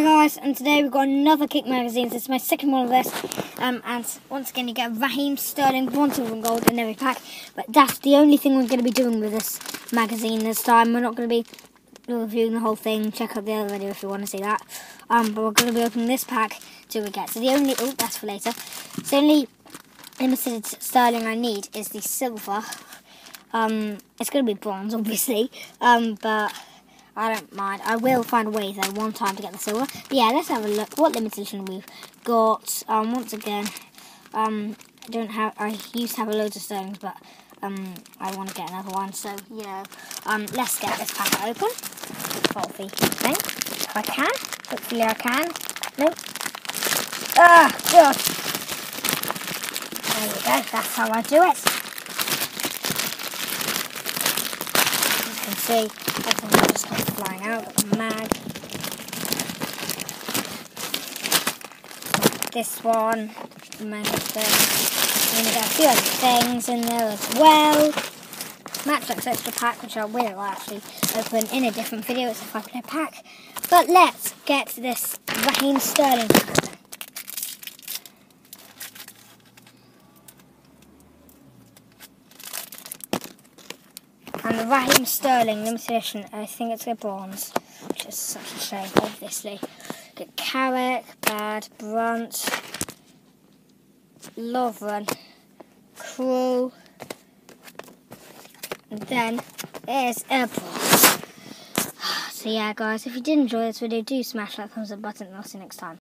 Hi guys, and today we've got another Kick magazine. This is my second one of this. Um, and once again, you get Raheem Sterling, silver and gold in every pack. But that's the only thing we're going to be doing with this magazine this time. We're not going to be reviewing the whole thing. Check out the other video if you want to see that. Um, but we're going to be opening this pack till we get. So the only oh, that's for later. So the only limited Sterling I need is the silver. Um, it's going to be bronze, obviously. Um, but I don't mind. I will find a way though one time to get the silver. But yeah, let's have a look. What limited edition we've got? Um, once again, um, I don't have. I used to have a loads of stones, but um, I want to get another one. So you know, um, let's get this pack open. Faulty thing. If I can. Hopefully I can. Nope. Ah, God. There you go. That's how I do it. As you can see, everything just comes flying out. Got the mag. This one, the Manchester. And we got a few other things in there as well. Match Attax extra pack, which I will actually open in a different video. It's a five player pack. But let's get this Raheem Sterling pack. And the Raheem Sterling limited edition, I think it's a bronze, which is such a shame, obviously. Get Carrick, Bad, Brunt, Lovren, Crew, and then there's a bronze. So yeah guys, if you did enjoy this video, do smash that thumbs up button and I'll see you next time.